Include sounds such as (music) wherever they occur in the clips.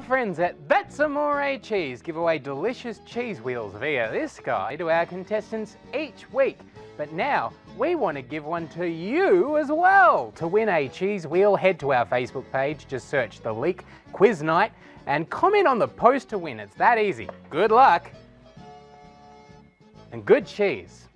Our friends at That's Amore Cheese give away delicious cheese wheels via this guy to our contestants each week. But now we want to give one to you as well. To win a cheese wheel, head to our Facebook page, just search the leak quiz night and comment on the post to win. It's that easy. Good luck and good cheese.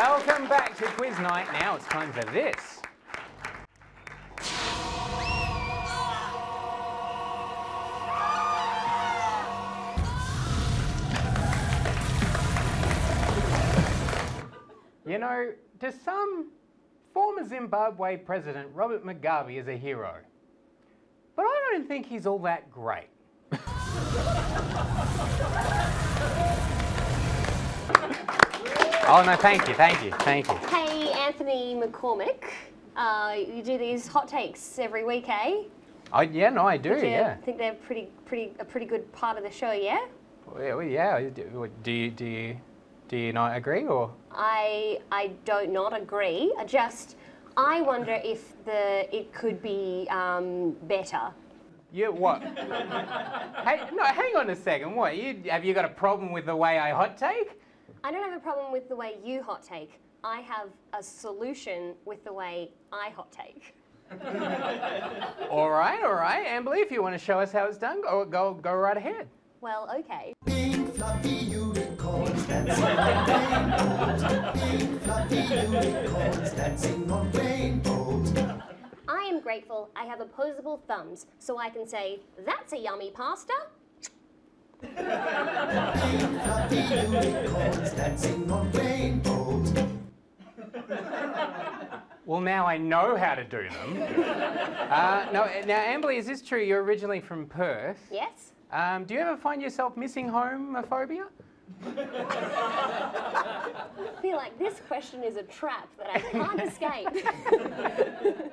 Welcome back to Quiz Night. Now it's time for this. You know, to some, former Zimbabwe President Robert Mugabe is a hero. But I don't think he's all that great. Oh no, thank you, thank you, thank you. Hey, Anthony McCormick. Uh, you do these hot takes every week, eh? Oh yeah, no, I do, Do you yeah. think they're pretty, pretty, a pretty good part of the show, yeah? Yeah, well, yeah. Do, do you do you do you not agree or? I, I don't not agree. I just, I wonder if the it could be um, better. Yeah, what? (laughs) hey, no, hang on a second. What? You have you got a problem with the way I hot take? I don't have a problem with the way you hot take. I have a solution with the way I hot take. (laughs) All right, all right, Amberly. If you want to show us how it's done, go go go right ahead. Well, okay. Big fluffy unicorns dancing on rainbows. Big fluffy unicorns dancing on rainbows. I am grateful I have opposable thumbs, so I can say, that's a yummy pasta. Fluffy unicorns (laughs) dancing on rainbows. Well, now I know how to do them. (laughs) uh, no, now Amberly, is this true? You're originally from Perth. Yes? Um, do you ever find yourself missing homophobia? I feel like this question is a trap that I can't escape.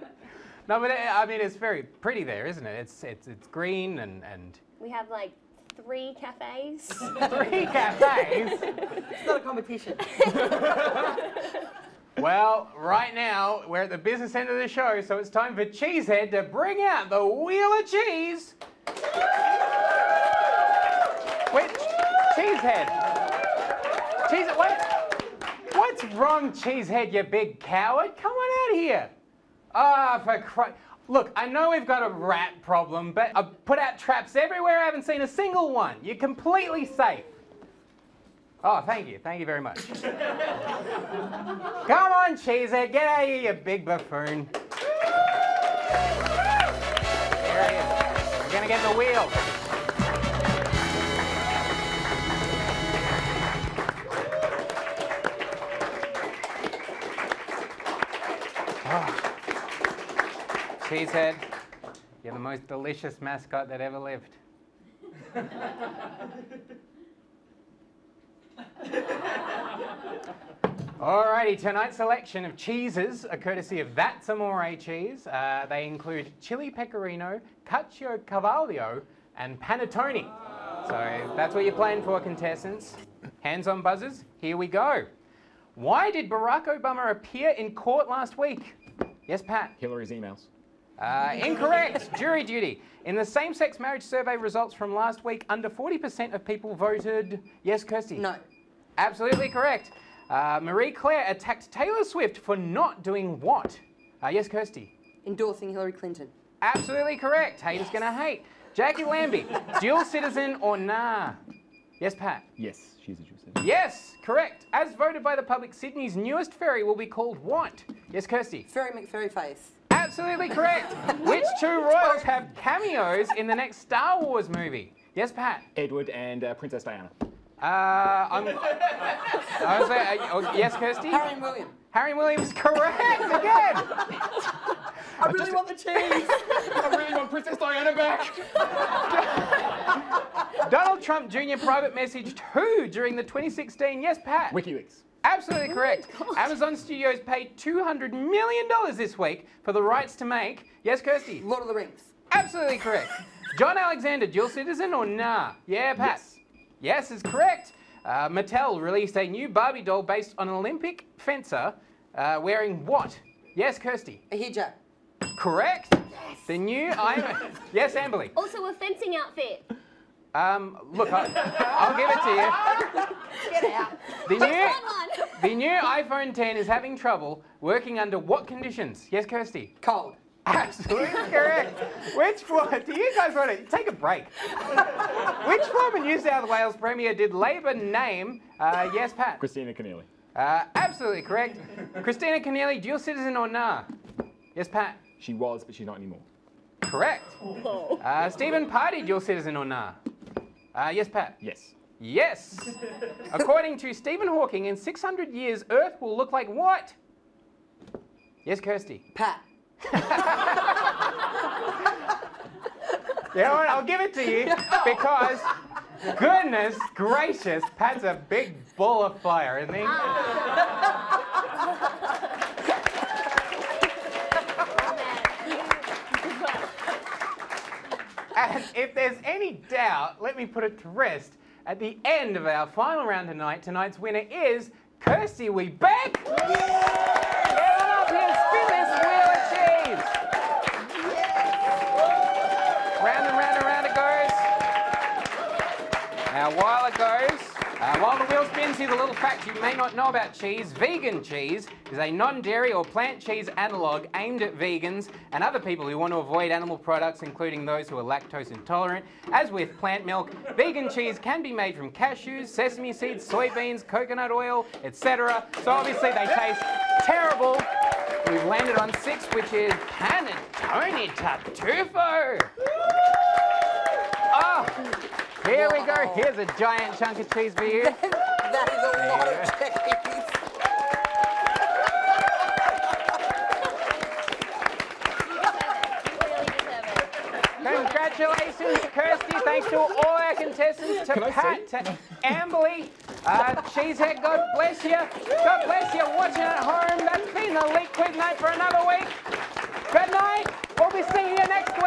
(laughs) No, but uh, I mean it's very pretty there, isn't it? It's it's it's green and and we have like three cafes. (laughs) three cafes. It's not a competition. (laughs) Well, right now we're at the business end of the show, so it's time for Cheesehead to bring out the wheel of cheese. Which Cheesehead? Cheese, wait. What's wrong, Cheesehead? You big coward! Come on out here. Ah, for Christ. Look, I know we've got a rat problem, but I've put out traps everywhere. I haven't seen a single one. You're completely safe. Oh, thank you. Thank you very much. (laughs) Come on, Cheesehead, get out of here, you big buffoon. There he is. We're gonna get the wheel. Ah. Cheesehead, you're the most delicious mascot that ever lived. Alrighty, tonight's selection of cheeses are courtesy of That's Amore cheese. Uh, they include chili pecorino, cacio cavallo, and panettone. So that's what you're playing for, contestants. Hands on buzzers, here we go. Why did Barack Obama appear in court last week? Yes, Pat. Hillary's emails. Uh, incorrect. (laughs) Jury duty. In the same-sex marriage survey results from last week, under 40% of people voted yes, Kirsty. No. Absolutely correct. Uh, Marie Claire attacked Taylor Swift for not doing what? Uh, yes, Kirsty. Endorsing Hillary Clinton. Absolutely correct. Haters gonna hate. Jacqui Lambie, (laughs) dual citizen or nah? Yes, Pat. Yes, she's a dual citizen. Yes, correct. As voted by the public, Sydney's newest ferry will be called what? Yes, Kirsty. Ferry McFerry face. Absolutely correct. Which two royals have cameos in the next Star Wars movie? Yes, Pat. Edward and uh, Princess Diana. Uh, I'm. I was like, uh, oh, yes, Kirsty. Harry and William. Harry and Williams, correct again. I really want the cheese. I really want Princess Diana back. Donald Trump Jr. private messaged who during the 2016? Yes, Pat. WikiLeaks. Absolutely correct. Amazon Studios paid $200 million this week for the rights to make. Yes, Kirsty. Lord of the Rings. Absolutely correct. (laughs) John Alexander, dual citizen or nah? Yeah, Pat. Yes. Yes is correct. Uh, Mattel released a new Barbie doll based on an Olympic fencer uh, wearing what? Yes, Kirsty. A hijab. Correct. Yes. The new I. (laughs) yes, Amberly. Also, a fencing outfit. Um, look, I, I'll give it to you. (laughs) Get out. The new, That one. The new iPhone 10 is having trouble working under what conditions? Yes, Kirsty. Cold. Absolutely correct. Which one? Do you guys want to take a break? (laughs) Which former New South Wales Premier did Labor name? Uh, yes, Pat. Kristina Keneally. Uh, absolutely correct. Kristina Keneally, dual citizen or nah? Yes, Pat. She was, but she's not anymore. Correct. Uh, Stephen Parry, dual citizen or nah? Uh, yes, Pat. Yes. Yes. (laughs) According to Stephen Hawking, in 600 years, Earth will look like what? Yes, Kirsty. Pat. You know what? I'll give it to you because, goodness gracious, Pat's a big ball of fire, isn't he? (laughs) And if there's any doubt, let me put it to rest. At the end of our final round tonight, tonight's winner is Kirsty Webeck. Get on up here, spin this wheel of cheese. Round and round and round it goes. Now, while it goes, uh, while the little fact you may not know about cheese. Vegan cheese is a non-dairy or plant cheese analog aimed at vegans and other people who want to avoid animal products, including those who are lactose intolerant. As with plant milk, vegan cheese can be made from cashews, sesame seeds, soybeans, coconut oil, etc. So obviously they taste terrible. We've landed on six, which is panettone tartufo. Oh, here we go. Here's a giant chunk of cheese for you. (laughs) That is a lot of cheese. Congratulations, Kirsty. Thanks to all our contestants, to Can Pat, see? to Amberly, uh, Cheesehead, God bless you. God bless you watching at home. That's been the Leak Quiz Night for another week. Good night. We'll be seeing you next week.